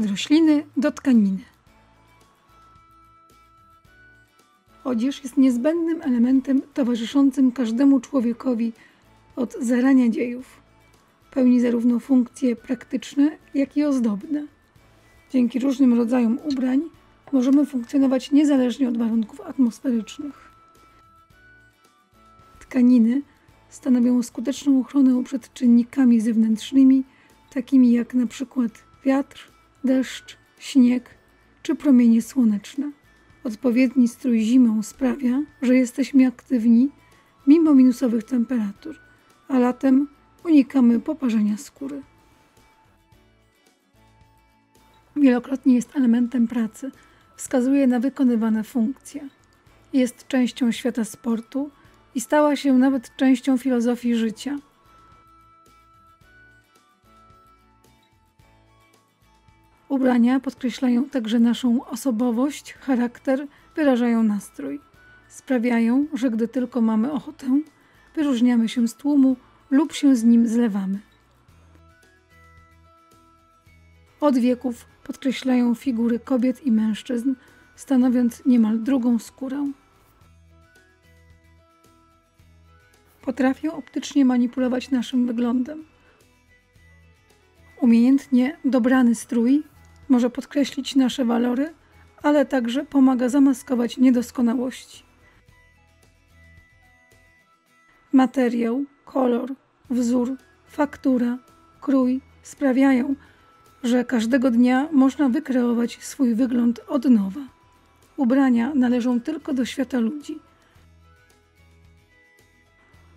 Od rośliny do tkaniny. Odzież jest niezbędnym elementem towarzyszącym każdemu człowiekowi od zarania dziejów. Pełni zarówno funkcje praktyczne, jak i ozdobne. Dzięki różnym rodzajom ubrań możemy funkcjonować niezależnie od warunków atmosferycznych. Tkaniny stanowią skuteczną ochronę przed czynnikami zewnętrznymi, takimi jak na przykład wiatr, deszcz, śnieg czy promienie słoneczne. Odpowiedni strój zimą sprawia, że jesteśmy aktywni mimo minusowych temperatur, a latem unikamy poparzenia skóry. Wielokrotnie jest elementem pracy, wskazuje na wykonywane funkcje. Jest częścią świata sportu i stała się nawet częścią filozofii życia. Ubrania podkreślają także naszą osobowość, charakter, wyrażają nastrój. Sprawiają, że gdy tylko mamy ochotę, wyróżniamy się z tłumu lub się z nim zlewamy. Od wieków podkreślają figury kobiet i mężczyzn, stanowiąc niemal drugą skórę. Potrafią optycznie manipulować naszym wyglądem. Umiejętnie dobrany strój może podkreślić nasze walory, ale także pomaga zamaskować niedoskonałości. Materiał, kolor, wzór, faktura, krój sprawiają, że każdego dnia można wykreować swój wygląd od nowa. Ubrania należą tylko do świata ludzi.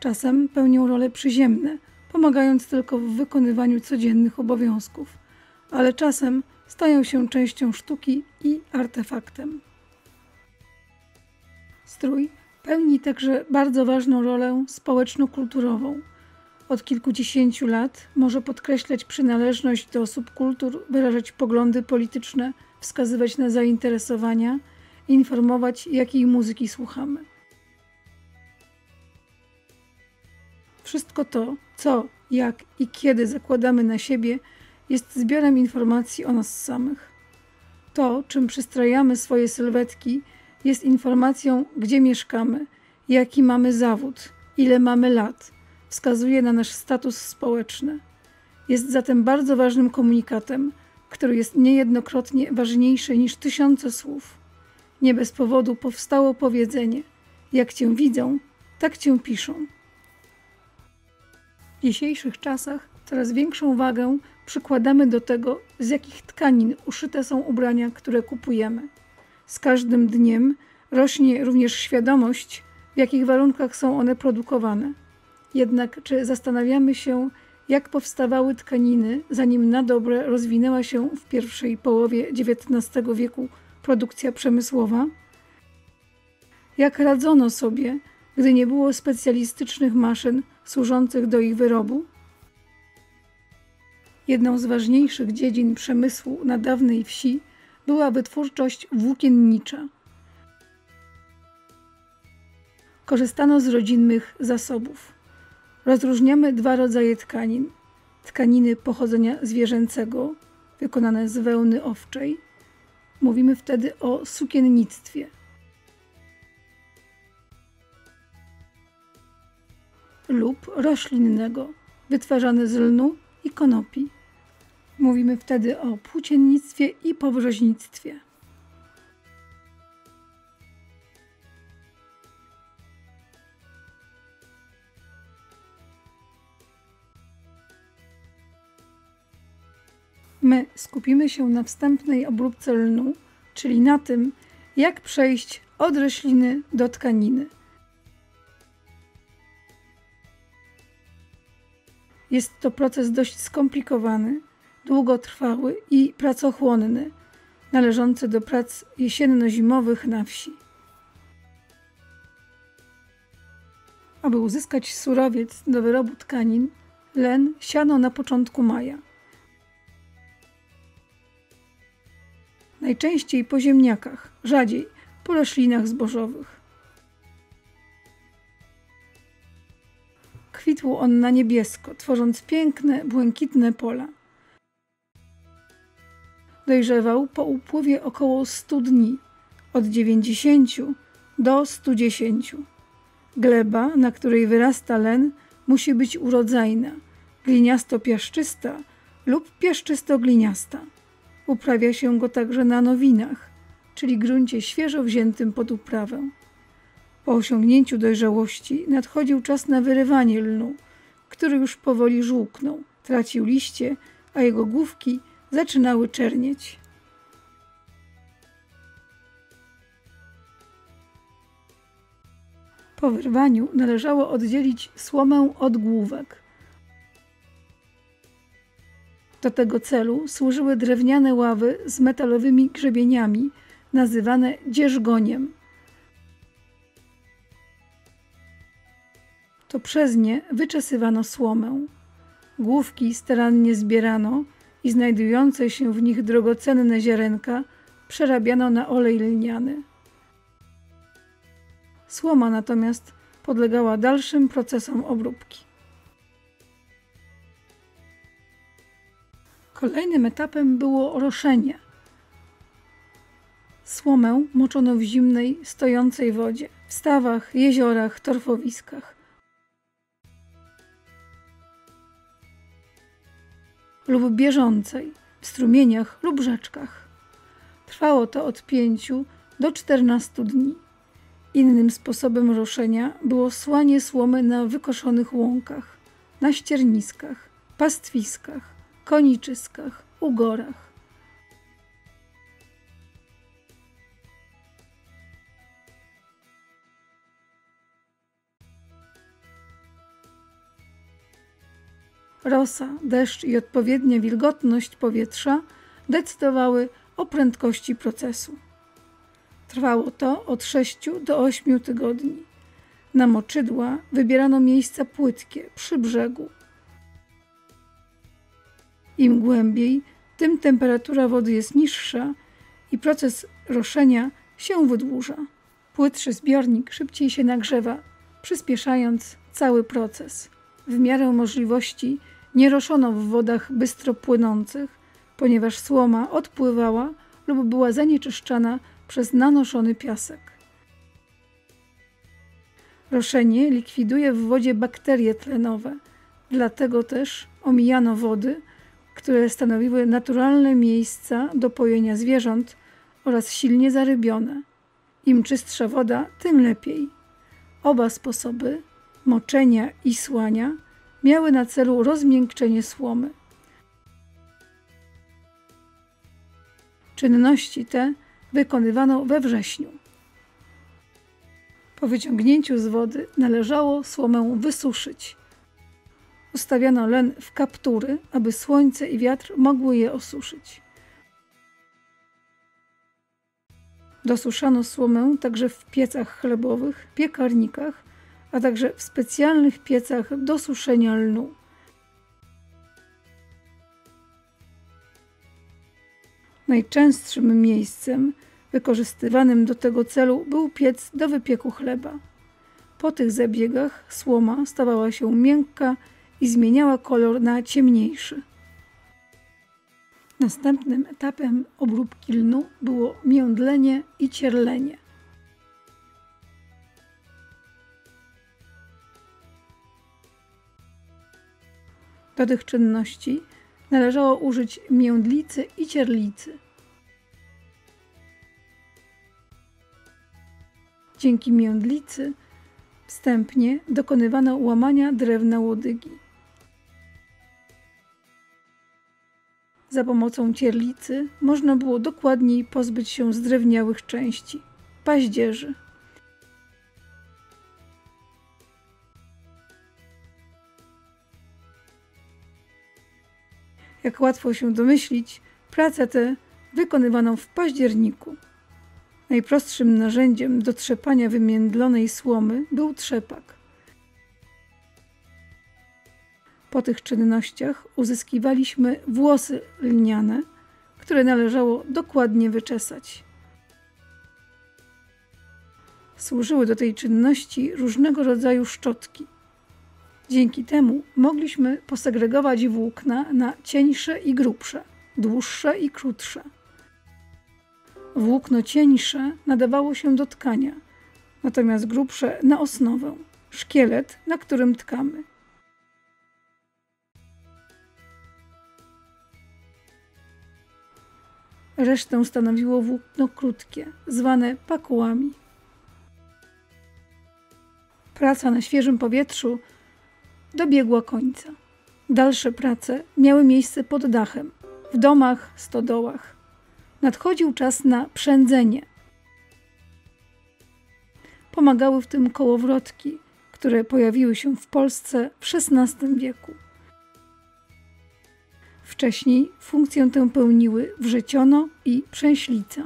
Czasem pełnią role przyziemne, pomagając tylko w wykonywaniu codziennych obowiązków, ale czasem stają się częścią sztuki i artefaktem. Strój pełni także bardzo ważną rolę społeczno-kulturową. Od kilkudziesięciu lat może podkreślać przynależność do subkultur, wyrażać poglądy polityczne, wskazywać na zainteresowania, informować, jakiej muzyki słuchamy. Wszystko to, co, jak i kiedy zakładamy na siebie, jest zbiorem informacji o nas samych. To, czym przystrajamy swoje sylwetki, jest informacją, gdzie mieszkamy, jaki mamy zawód, ile mamy lat, wskazuje na nasz status społeczny. Jest zatem bardzo ważnym komunikatem, który jest niejednokrotnie ważniejszy niż tysiące słów. Nie bez powodu powstało powiedzenie: Jak cię widzą, tak cię piszą. W dzisiejszych czasach coraz większą wagę przykładamy do tego, z jakich tkanin uszyte są ubrania, które kupujemy. Z każdym dniem rośnie również świadomość, w jakich warunkach są one produkowane. Jednak czy zastanawiamy się, jak powstawały tkaniny, zanim na dobre rozwinęła się w pierwszej połowie XIX wieku produkcja przemysłowa? Jak radzono sobie, gdy nie było specjalistycznych maszyn służących do ich wyrobu? Jedną z ważniejszych dziedzin przemysłu na dawnej wsi była wytwórczość włókiennicza. Korzystano z rodzinnych zasobów. Rozróżniamy dwa rodzaje tkanin: tkaniny pochodzenia zwierzęcego, wykonane z wełny owczej. Mówimy wtedy o sukiennictwie. Lub roślinnego, wytwarzane z lnu i konopi. Mówimy wtedy o płóciennictwie i powrzoźnictwie. My skupimy się na wstępnej obróbce lnu, czyli na tym, jak przejść od rośliny do tkaniny. Jest to proces dość skomplikowany, długotrwały i pracochłonny, należący do prac jesienno-zimowych na wsi. Aby uzyskać surowiec do wyrobu tkanin, len siano na początku maja. Najczęściej po ziemniakach, rzadziej po roślinach zbożowych. Kwitł on na niebiesko, tworząc piękne, błękitne pola. Dojrzewał po upływie około 100 dni, od 90 do 110. Gleba, na której wyrasta len, musi być urodzajna, gliniasto-piaszczysta lub piaszczysto-gliniasta. Uprawia się go także na nowinach, czyli gruncie świeżo wziętym pod uprawę. Po osiągnięciu dojrzałości nadchodził czas na wyrywanie lnu, który już powoli żółknął, tracił liście, a jego główki zaczynały czernieć. Po wyrwaniu należało oddzielić słomę od główek. Do tego celu służyły drewniane ławy z metalowymi grzebieniami, nazywane dzierżgoniem. To przez nie wyczesywano słomę. Główki starannie zbierano i znajdujące się w nich drogocenne ziarenka przerabiano na olej lniany. Słoma natomiast podlegała dalszym procesom obróbki. Kolejnym etapem było roszenie. Słomę moczono w zimnej, stojącej wodzie, w stawach, jeziorach, torfowiskach. Lub bieżącej, w strumieniach lub rzeczkach. Trwało to od pięciu do czternastu dni. Innym sposobem roszenia było słanie słomy na wykoszonych łąkach, na ścierniskach, pastwiskach, koniczyskach, ugorach. Rosa, deszcz i odpowiednia wilgotność powietrza decydowały o prędkości procesu. Trwało to od 6 do 8 tygodni. Na moczydła wybierano miejsca płytkie, przy brzegu. Im głębiej, tym temperatura wody jest niższa i proces roszenia się wydłuża. Płytszy zbiornik szybciej się nagrzewa, przyspieszając cały proces. W miarę możliwości nie roszono w wodach bystro płynących, ponieważ słoma odpływała lub była zanieczyszczana przez nanoszony piasek. Roszenie likwiduje w wodzie bakterie tlenowe, dlatego też omijano wody, które stanowiły naturalne miejsca do pojenia zwierząt oraz silnie zarybione. Im czystsza woda, tym lepiej. Oba sposoby, moczenia i słania, miały na celu rozmiękczenie słomy. Czynności te wykonywano we wrześniu. Po wyciągnięciu z wody należało słomę wysuszyć. Ustawiano len w kaptury, aby słońce i wiatr mogły je osuszyć. Dosuszano słomę także w piecach chlebowych, piekarnikach a także w specjalnych piecach do suszenia lnu. Najczęstszym miejscem wykorzystywanym do tego celu był piec do wypieku chleba. Po tych zabiegach słoma stawała się miękka i zmieniała kolor na ciemniejszy. Następnym etapem obróbki lnu było międlenie i cierlenie. Do tych czynności należało użyć międlicy i cierlicy. Dzięki międlicy wstępnie dokonywano łamania drewna łodygi. Za pomocą cierlicy można było dokładniej pozbyć się zdrewniałych części, paździerzy. Jak łatwo się domyślić, pracę tę wykonywano w październiku. Najprostszym narzędziem do trzepania wymiędlonej słomy był trzepak. Po tych czynnościach uzyskiwaliśmy włosy lniane, które należało dokładnie wyczesać. Służyły do tej czynności różnego rodzaju szczotki. Dzięki temu mogliśmy posegregować włókna na cieńsze i grubsze. dłuższe i krótsze. Włókno cieńsze nadawało się do tkania, natomiast grubsze na osnowę, szkielet, na którym tkamy. Resztę stanowiło włókno krótkie, zwane pakułami. Praca na świeżym powietrzu dobiegła końca. Dalsze prace miały miejsce pod dachem, w domach, stodołach. Nadchodził czas na przędzenie. Pomagały w tym kołowrotki, które pojawiły się w Polsce w XVI wieku. Wcześniej funkcję tę pełniły wrzeciono i przęślica.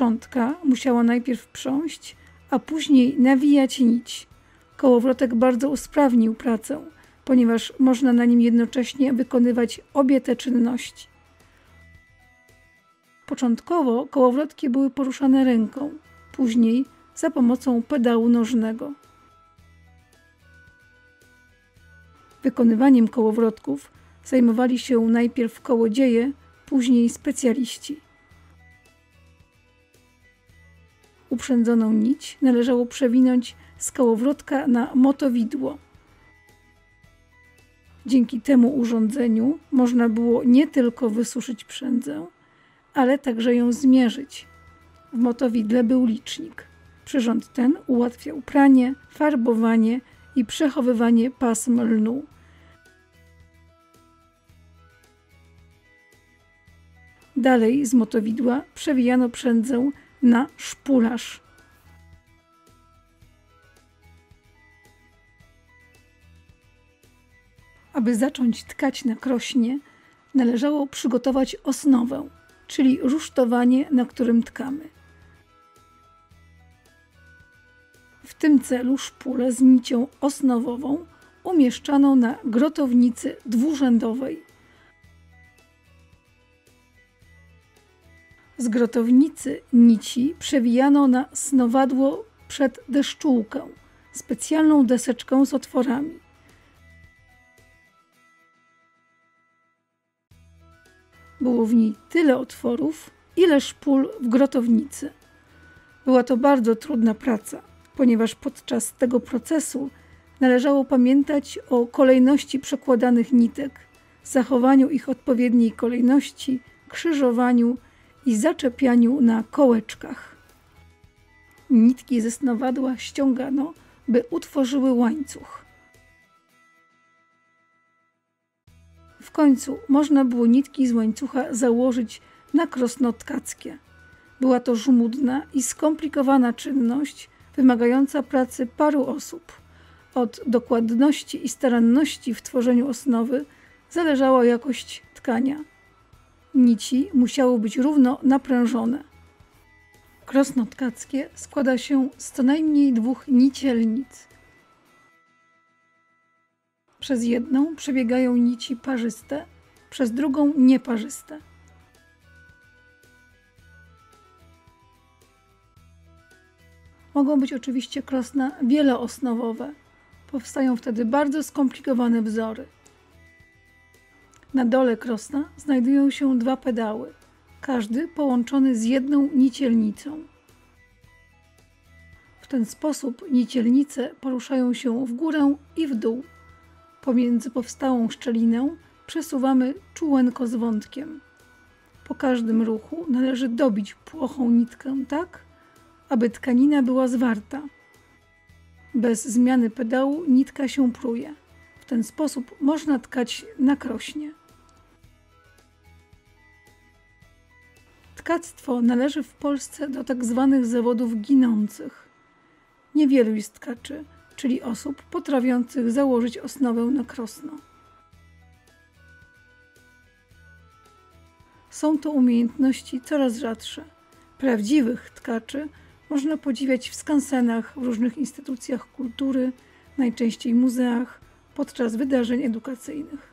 Przątka musiała najpierw prząść, a później nawijać nić. Kołowrotek bardzo usprawnił pracę, ponieważ można na nim jednocześnie wykonywać obie te czynności. Początkowo kołowrotki były poruszane ręką, później za pomocą pedału nożnego. Wykonywaniem kołowrotków zajmowali się najpierw kołodzieje, później specjaliści. Uprzędzoną nić należało przewinąć z kołowrotka na motowidło. Dzięki temu urządzeniu można było nie tylko wysuszyć przędzę, ale także ją zmierzyć. W motowidle był licznik. Przyrząd ten ułatwiał pranie, farbowanie i przechowywanie pasm lnu. Dalej z motowidła przewijano przędzę na szpularz. Aby zacząć tkać na krośnie, należało przygotować osnowę, czyli rusztowanie, na którym tkamy. W tym celu szpulę z nicią osnowową umieszczano na grotownicy dwurzędowej. Z grotownicy nici przewijano na snowadło przed deszczułkę, specjalną deseczką z otworami. Było w niej tyle otworów, ile szpul w grotownicy. Była to bardzo trudna praca, ponieważ podczas tego procesu należało pamiętać o kolejności przekładanych nitek, zachowaniu ich odpowiedniej kolejności, krzyżowaniu i zaczepianiu na kołeczkach. Nitki ze snowadła ściągano, by utworzyły łańcuch. W końcu można było nitki z łańcucha założyć na krosno tkackie. Była to żmudna i skomplikowana czynność, wymagająca pracy paru osób. Od dokładności i staranności w tworzeniu osnowy zależała jakość tkania. Nici musiały być równo naprężone. Krosno tkackie składa się z co najmniej dwóch nicielnic. Przez jedną przebiegają nici parzyste, przez drugą nieparzyste. Mogą być oczywiście krosna wieloosnowowe. Powstają wtedy bardzo skomplikowane wzory. Na dole krosna znajdują się dwa pedały, każdy połączony z jedną nicielnicą. W ten sposób nicielnice poruszają się w górę i w dół. Pomiędzy powstałą szczelinę przesuwamy czułenko z wątkiem. Po każdym ruchu należy dobić płochą nitkę tak, aby tkanina była zwarta. Bez zmiany pedału nitka się pruje. W ten sposób można tkać na krośnie. Tkactwo należy w Polsce do tak zwanych zawodów ginących. Niewielu jest tkaczy, czyli osób potrafiących założyć osnowę na krosno. Są to umiejętności coraz rzadsze. Prawdziwych tkaczy można podziwiać w skansenach, w różnych instytucjach kultury, najczęściej muzeach, podczas wydarzeń edukacyjnych.